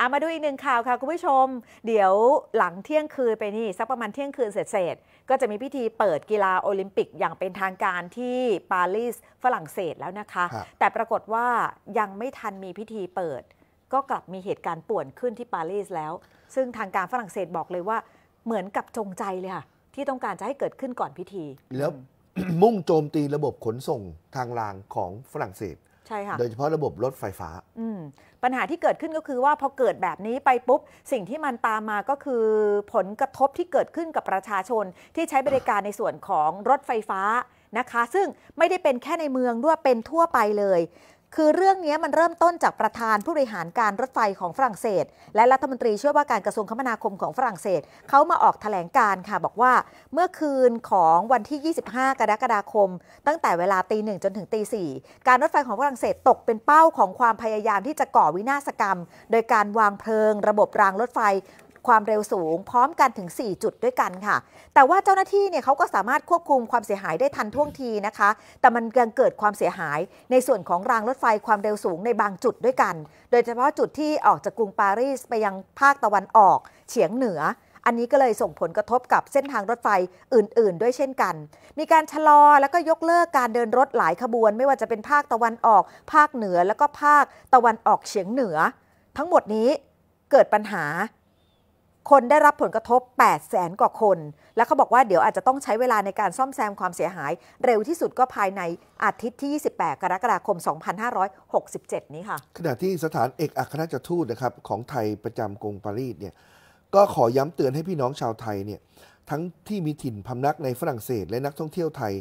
อามาดูอีกหนึ่งข่าวค่ะคุณผู้ชม เดี๋ยวหลังเที่ยงคืนไปนี่สักประมาณเที่ยงคืนเสร็จๆก็จะมีพิธีเปิดกีฬาโอลิมปิกอย่างเป็นทางการที่ปารีสฝรั่งเศสแล้วนะคะครับแต่ปรากฏว่ายังไม่ทันมีพิธีเปิด ก็กลับมีเหตุการณ์ป่วนขึ้นที่ปารีสแล้ว ซึ่งทางการฝรั่งเศสบอกเลยว่าเหมือนกับจงใจเลยค่ะ ที่ต้องการจะให้เกิดขึ้นก่อนพิธี แล้วมุ่งโจมตีระบบขนส่งทางรางของฝรั่งเศส ใช่ค่ะ โดยเฉพาะระบบรถไฟฟ้าอืม ปัญหาที่เกิดขึ้นก็คือว่าพอเกิดแบบนี้ไปปุ๊บ สิ่งที่มันตามมาก็คือผลกระทบที่เกิดขึ้นกับประชาชนที่ใช้บริการในส่วนของรถไฟฟ้านะคะ ซึ่งไม่ได้เป็นแค่ในเมืองด้วยเป็นทั่วไปเลย คือเรื่องนี้มันเริ่มต้นจากประธานผู้บริหารการรถไฟของฝรั่งเศส และรัฐมนตรีช่วยว่าการกระทรวงคมนาคมของฝรั่งเศสเขามาออกแถลงการค่ะ บอกว่าเมื่อคืนของวันที่ 25 กรกฎาคม ตั้งแต่เวลาตีหนึ่งจนถึงตีสี่การรถไฟของฝรั่งเศสตกเป็นเป้าของความพยายามที่จะก่อวินาศกรรม โดยการวางเพลิง ระบบรางรถไฟ ความเร็วสูง พร้อมกันถึง 4 จุดด้วยกันค่ะ แต่ว่าเจ้าหน้าที่เนี่ยเขาก็สามารถควบคุมความเสียหายได้ทันท่วงทีนะคะ แต่มันยังเกิดความเสียหายในส่วนของรางรถไฟความเร็วสูงในบางจุดด้วยกัน โดยเฉพาะจุดที่ออกจากกรุงปารีสไปยังภาคตะวันออกเฉียงเหนือ อันนี้ก็เลยส่งผลกระทบกับเส้นทางรถไฟอื่น ๆ ด้วยเช่นกัน มีการชะลอแล้วก็ยกเลิกการเดินรถหลายขบวน ไม่ว่าจะเป็นภาคตะวันออก ภาคเหนือแล้วก็ภาคตะวันออกเฉียงเหนือ ทั้งหมดนี้เกิดปัญหา คนได้รับผลกระทบ8แสนกว่าคน แล้วเขาบอกว่าเดี๋ยวอาจจะต้องใช้เวลาในการซ่อมแซมความเสียหาย เร็วที่สุดก็ภายในอาทิตย์ที่ 28 กรกฎาคม 2567 นี้ค่ะ ขณะที่สถานเอกอัครราชทูตนะครับของไทยประจำกรุงปารีสเนี่ยก็ขอย้ำเตือนให้พี่น้องชาวไทยเนี่ยทั้งที่มีถิ่นพำนักในฝรั่งเศสและนักท่องเที่ยวไทย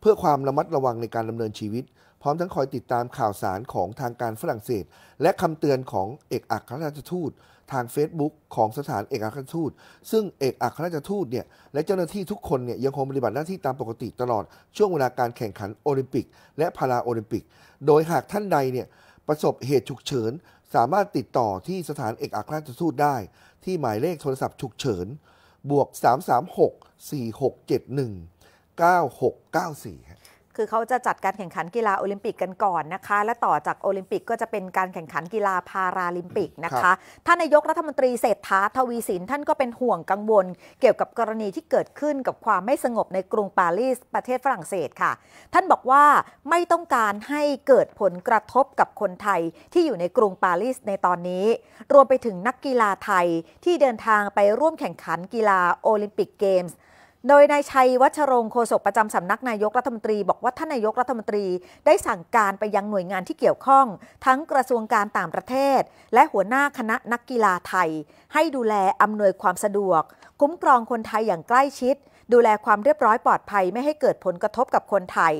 เพื่อความระมัดระวังในการดำเนินชีวิต พร้อมทั้งคอยติดตามข่าวสารของทางการฝรั่งเศส และคำเตือนของเอกอัครราชทูต ทาง Facebook ของสถานเอกอัครราชทูต ซึ่งเอกอัครราชทูตเนี่ยและเจ้าหน้าที่ทุกคนเนี่ยยังคงปฏิบัติหน้าที่ตามปกติตลอด ช่วงเวลาการแข่งขันโอลิมปิก และพาราโอลิมปิก โดยหากท่านใดเนี่ยประสบเหตุฉุกเฉิน สามารถติดต่อที่สถานเอกอัครราชทูตได้ ที่หมายเลขโทรศัพท์ฉุกเฉินบวก 336 4671 9694 คือเขาจะจัดการแข่งขันกีฬาโอลิมปิกกันก่อนนะคะ และต่อจากโอลิมปิกก็จะเป็นการแข่งขันกีฬาพาราลิมปิกนะครัคะบท่านนายกรัฐมนตรีเศรษฐาทวีสินท่านก็เป็นห่วงกังวล เกี่ยวกับกรณีที่เกิดขึ้นกับความไม่สงบในกรุงปารีสประเทศฝรั่งเศสค่ะ ท่านบอกว่าไม่ต้องการให้เกิดผลกระทบกับคนไทยที่อยู่ในกรุงปารีสในตอนนี้ รวมไปถึงนักกีฬาไทยที่เดินทางไปร่วมแข่งขันกีฬาโอลิมปิกเกมส์ โดยนายชัยวัชรงค์โฆษกประจำสำนักนายกรัฐมนตรี บอกว่าท่านนายกรัฐมนตรีได้สั่งการไปยังหน่วยงานที่เกี่ยวข้อง ทั้งกระทรวงการต่างประเทศ และหัวหน้าคณะนักกีฬาไทย ให้ดูแลอำนวยความสะดวก คุ้มครองคนไทยอย่างใกล้ชิด ดูแลความเรียบร้อยปลอดภัยไม่ให้เกิดผลกระทบกับคนไทย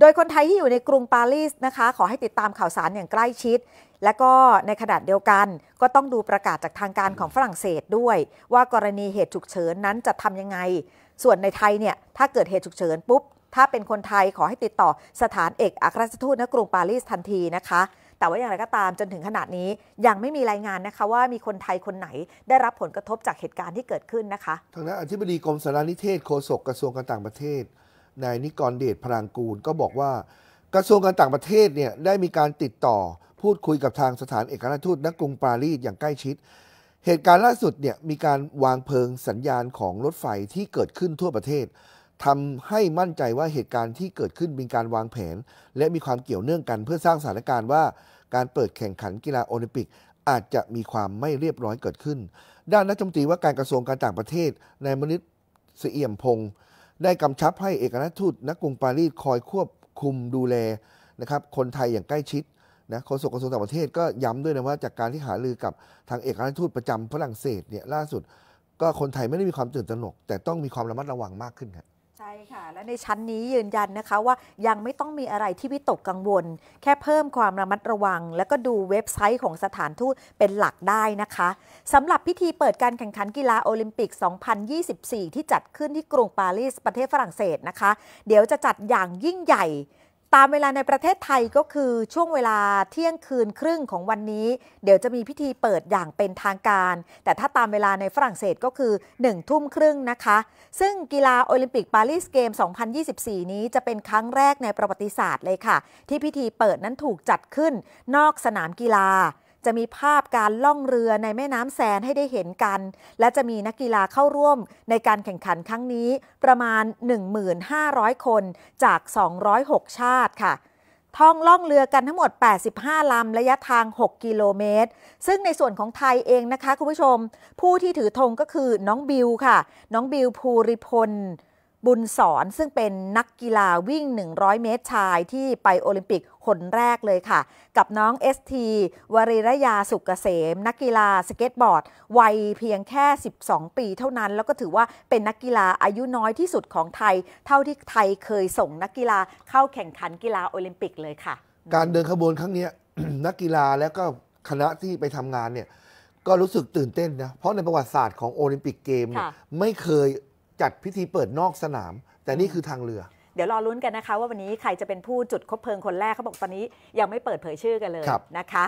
โดยคนไทยที่อยู่ในกรุงปารีสนะคะ ขอให้ติดตามข่าวสารอย่างใกล้ชิดและก็ในขณะเดียวกันก็ต้องดูประกาศจากทางการของฝรั่งเศสด้วย ว่ากรณีเหตุฉุกเฉินนั้นจะทำยังไง ส่วนในไทยเนี่ยถ้าเกิดเหตุฉุกเฉินปุ๊บ ถ้าเป็นคนไทยขอให้ติดต่อสถานเอกอัครราชทูตณกรุงปารีสทันทีนะคะแต่ว่าอย่างไรก็ตามจนถึงขณะนี้ยังไม่มีรายงานนะคะว่ามีคนไทยคนไหนได้รับผลกระทบจากเหตุการณ์ที่เกิดขึ้นนะคะ ทางด้านอธิบดีกรมสารนิเทศโฆษกกระทรวงการต่างประเทศนายนิกรเดชพรางกูลก็บอกว่า กระทรวงการต่างประเทศเนี่ยได้มีการติดต่อพูดคุยกับทางสถานเอกอัครราชทูตณกรุงปารีสอย่างใกล้ชิด เหตุการณ์ล่าสุดเนี่ยมีการวางเพลิงสัญญาณของรถไฟที่เกิดขึ้นทั่วประเทศทำให้มั่นใจว่าเหตุการณ์ที่เกิดขึ้นมีการวางแผน และมีความเกี่ยวเนื่องกัน เพื่อสร้างสถานการณ์ว่า การเปิดแข่งขันกีฬาโอลิมปิก อาจจะมีความไม่เรียบร้อยเกิดขึ้น ด้านรัฐมนตรีว่าการกระทรวงการต่างประเทศนายมนิตเสเอี่ยมพงศ์ได้กำชับให้เอกอัทูตณกรุงปารีสคอยควบคุมดูแลนะครับคนไทยอย่างใกล้ชิด นะโฆษกกระทรวงต่างประเทศก็ย้ำด้วยนะว่าจากการที่หารือกับทางเอกอัครราชทูตประจำฝรั่งเศสเนี่ยล่าสุด ก็คนไทยไม่ได้มีความตื่นตระหนก แต่ต้องมีความระมัดระวังมากขึ้นครับใช่ค่ะ และในชั้นนี้ยืนยันนะคะว่ายังไม่ต้องมีอะไรที่วิตกกังวล แค่เพิ่มความระมัดระวัง แล้วก็ดูเว็บไซต์ของสถานทูตเป็นหลักได้นะคะสำหรับพิธีเปิดการแข่งขันกีฬาโอลิมปิก 2024 ที่จัดขึ้นที่กรุงปารีสประเทศฝรั่งเศสนะคะ เดี๋ยวจะจัดอย่างยิ่งใหญ่ ตามเวลาในประเทศไทยก็คือช่วงเวลาเที่ยงคืนครึ่งของวันนี้ เดี๋ยวจะมีพิธีเปิดอย่างเป็นทางการ แต่ถ้าตามเวลาในฝรั่งเศสก็คือ1ทุ่มครึ่งนะคะ ซึ่งกีฬาโอลิมปิกปารีสเกม 2024 นี้จะเป็นครั้งแรกในประวัติศาสตร์เลยค่ะ ที่พิธีเปิดนั้นถูกจัดขึ้นนอกสนามกีฬา จะมีภาพการล่องเรือในแม่น้ำแซนให้ได้เห็นกัน และจะมีนักกีฬาเข้าร่วมในการแข่งขันครั้งนี้ประมาณ 1,500 คนจาก 206 ชาติค่ะท่องล่องเรือกันทั้งหมด 85 ลำ ระยะทาง 6 กิโลเมตร ซึ่งในส่วนของไทยเองนะคะ คุณผู้ชม ผู้ที่ถือธงก็คือน้องบิวค่ะ น้องบิวภูริพล บุญสอนซึ่งเป็นนักกีฬาวิ่ง 100 เมตรชายที่ไปโอลิมปิกคนแรกเลยค่ะ กับน้องเอสทีวริรยาสุกเกษม นักกีฬาสเก็ตบอร์ด วัยเพียงแค่ 12 ปีเท่านั้น แล้วก็ถือว่าเป็นนักกีฬาอายุน้อยที่สุดของไทย เท่าที่ไทยเคยส่งนักกีฬาเข้าแข่งขันกีฬาโอลิมปิกเลยค่ะ การเดินขบวนครั้งเนี้ยนักกีฬาแล้วก็คณะที่ไปทำงานเนี่ยก็รู้สึกตื่นเต้นนะ เพราะในประวัติศาสตร์ของโอลิมปิกเกมเนี่ยค่ะไม่เคย จัดพิธีเปิดนอกสนาม แต่นี่คือทางเรือ เดี๋ยวรอลุ้นกันนะคะ ว่าวันนี้ใครจะเป็นผู้จุดคบเพลิงคนแรกเขาบอกตอนนี้ยังไม่เปิดเผยชื่อกันเลยครับนะคะ